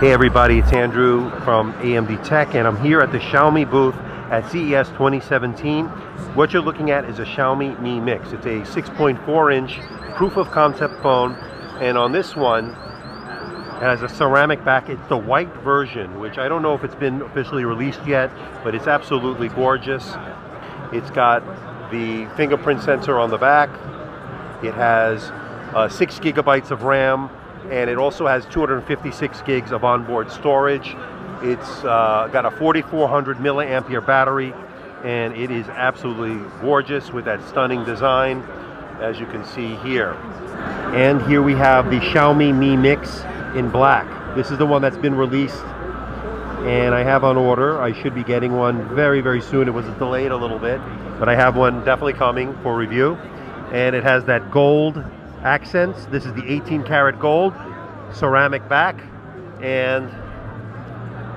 Hey everybody, it's Andrew from AMD Tech and I'm here at the Xiaomi booth at CES 2017. What you're looking at is a Xiaomi Mi Mix. It's a 6.4 inch proof of concept phone and on this one it has a ceramic back. It's the white version which I don't know if it's been officially released yet but it's absolutely gorgeous. It's got the fingerprint sensor on the back. It has uh, 6 gigabytes of RAM and it also has 256 gigs of onboard storage. It's uh, got a 4400 milliampere battery and it is absolutely gorgeous with that stunning design as you can see here. And here we have the Xiaomi Mi Mix in black. This is the one that's been released and I have on order. I should be getting one very, very soon. It was delayed a little bit, but I have one definitely coming for review. And it has that gold accents. This is the 18 karat gold ceramic back and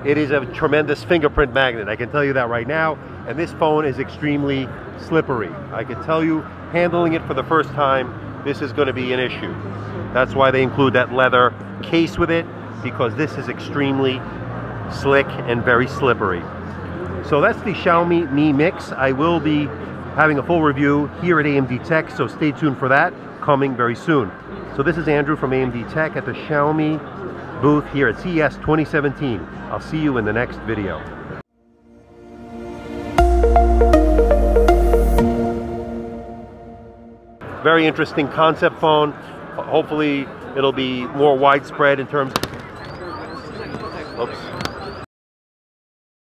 it is a tremendous fingerprint magnet. I can tell you that right now. And this phone is extremely slippery. I can tell you, handling it for the first time, this is going to be an issue. That's why they include that leather case with it, because this is extremely slick and very slippery. So that's the Xiaomi Mi Mix. I will be having a full review here at AMD Tech, so stay tuned for that, coming very soon. So this is Andrew from AMD Tech at the Xiaomi booth here at CES 2017. I'll see you in the next video. Very interesting concept phone. Hopefully it'll be more widespread in terms of... Oops.